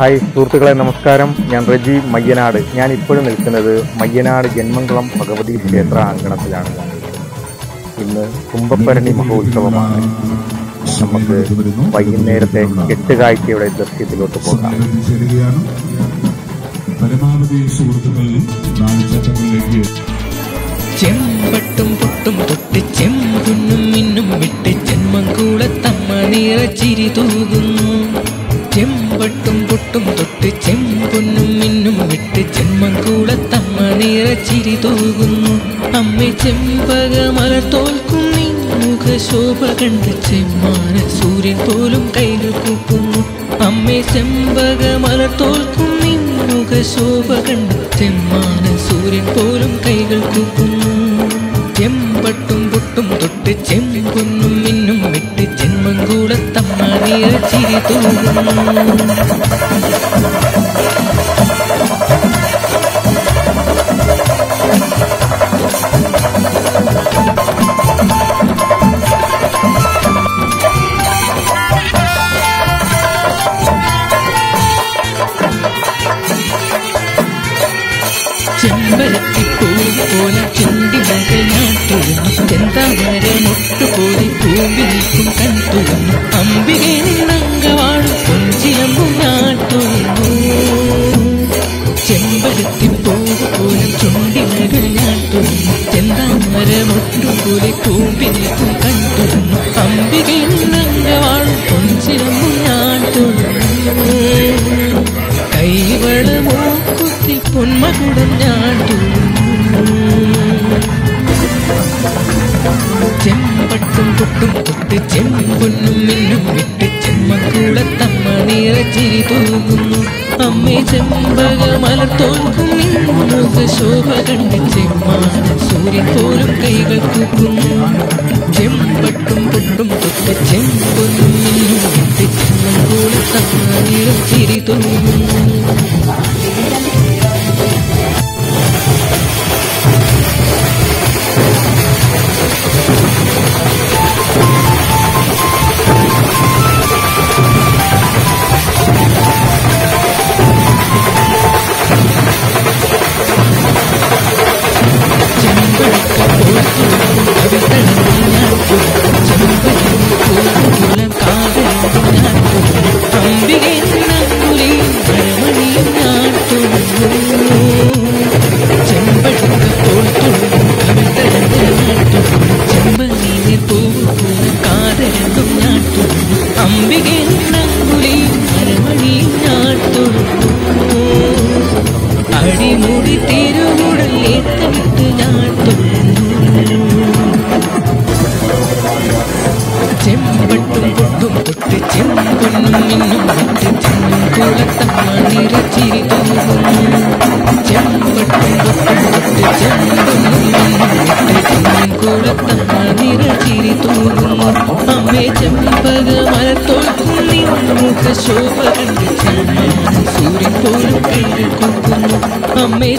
Hi സുഹൃത്തുക്കളെ നമസ്കാരം. ഞാൻ റജി മയ്യനാട്. ഞാൻ ഇപ്പോഴും നിൽക്കുന്നത് മയ്യനാട് ജന്മംകുളം ഭഗവതി ക്ഷേത്ര അങ്കണത്തിലാണ് ഇന്ന് കുംഭഭരണി മഹോത്സവമാണ്. നമുക്ക് വൈകുന്നേരത്തെ കെട്ടുകാഴ്ചയുടെ ദൃശ്യത്തിലോട്ട് പോകാം. പരമാവധി സുഹൃത്തുക്കൾ നാലുചട്ടങ്ങളിലേക്ക് ചെമ്പട്ടും പൊട്ടും തൊട്ട് ചെമ്പുന്നും മിന്നും വിട്ട് ജന്മം കൂടത്തമ്മ നിറച്ചിരി തൂകുന്നു. ചെമ്പട്ടും പൊട്ടും തൊട്ട് ചെമ്പൊന്നും മിന്നും വിട്ട് ജന്മം കൂടത്തമ്മ നിറച്ചിരി തൂകുന്നു. അമ്മ ചെമ്പക മലർ തോൽക്കും നീ മുഖശോഭ കണ്ട് ചെമ്മാന സൂര്യൻ പോലും കൈകൾ കൂക്കുന്നു. അമ്മ ചെമ്പക മലർ തോൽക്കും നീ മുഖശോഭ കണ്ട് ചെമ്മാന സൂര്യൻ പോലും കൈകൾ കൂക്കുന്നു. ചെമ്പട്ടും പൊട്ടും തൊട്ട് ചെമ്പൊന്നും മിന്നും വിട്ട് ജന്മം കൂടത്തമ്മ നിറച്ചിരി തൂകുന്നു. ചെമ്പരത്തിപ്പൂവ് പോലെ ചുണ്ടി മകൾ നാട്ടുന്നു ചെന്താമര മുട്ടുപോലെ പൂമ്പി നിൽക്കും കൺതുറന്നു അമ്പികെ നിന്നങ്കവാടും പൊഞ്ചിലമ്പും നാട്ടുന്നു ചെമ്പരത്തിപ്പൂവ് പോലെ ചുണ്ടി മകൾ നാട്ടുന്നു ചെന്താമര മുട്ടുപോലെ പൂമ്പി നിൽക്കും കൺതുറന്നു അമ്പികെ നിന്നങ്കവാടും പൊഞ്ചിലമ്പും നാട്ടുന്നു കൈവളമോ കുത്തി പൊന്മകുടം ഞാണ്ടു ചെമ്പട്ടും പൊട്ടും തൊട്ട് ചെമ്പൊന്നും മിന്നും വിട്ട് ചെമ്മക്കൂടത്തമ്മ നിറച്ചിരി തൂകുന്നു. അമ്മേ ചെമ്പക മലർ മുഖ ശോഭ കണ്ട് പോലും കൈകൾ കൂക്കുന്നു ചെമ്പട്ടും പൊട്ടും തൊട്ട് ചെമ്പൊന്നും മിന്നും വിട്ട് ചെമ്മക്കൂടത്തമ്മ നിറച്ചിരി തൂകുന്നു അമ്മേ ചെമ്പക മരത്തോൽക്കും നീ മുഖ ശോഭ കണ്ട്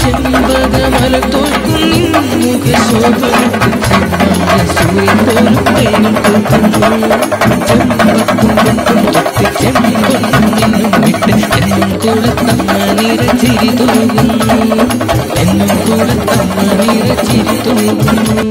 ചെമ്പക മലത്തോൽക്കും നീ മുഖ ശോഭ കണ്ട് സൂര്യൻ പോലും കൈകൾ കൂക്കുന്നു ചെമ്പൊന്നും വിട്ട് എന്നും കൂടത്തമ്മ നിറച്ചിരി തൂകുന്നു. എന്നും കൂടത്തമ്മ നിറച്ചിരി തൂകുന്നു.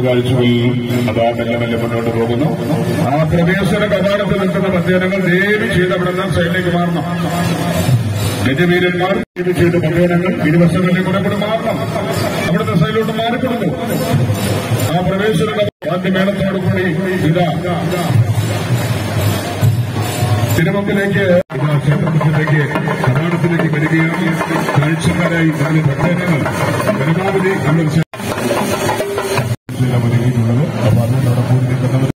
കെട്ടുകാഴ്ചകൾ അതാ മെല്ലെ മെല്ലെ മുന്നോട്ട് പോകുന്നു. ആ പ്രവേശന കവാടത്തിൽ നിൽക്കുന്ന ഭക്തജനങ്ങൾ ദേവി ചെയ്ത് അവിടെ നിന്ന് സൈഡിലേക്ക് മാറണം ഗജവീരന്മാർ ദേവി ചെയ്ത ഭക്തജനങ്ങൾ ഇരുവശങ്ങളിലെ കൂടെ കൂടെ മാറണം അവിടുത്തെ സൈഡിലോട്ട് മാറിക്കൊടുക്കും ആ പ്രവേശന ആദ്യ കൂടി ഇതാ. തിരുവമ്പിലേക്ക് ക്ഷേത്രത്തിലേക്ക് കവാടത്തിലേക്ക് വരികയാണ്. കാഴ്ചക്കാരായി നാല് ഭക്തജനങ്ങൾ. പരമാവധി നമ്മൾ ನಮಗೆ ಈ ನೋಡಲು ಅಪಾರ್ಟ್ಮೆಂಟ್ ಅವರ ಪೂರ್ತಿ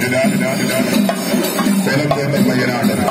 സമർപ്പിച്ചത് മധുരാജ് കോലംകോട്ട പയ്യനാട് മറ്റൊരു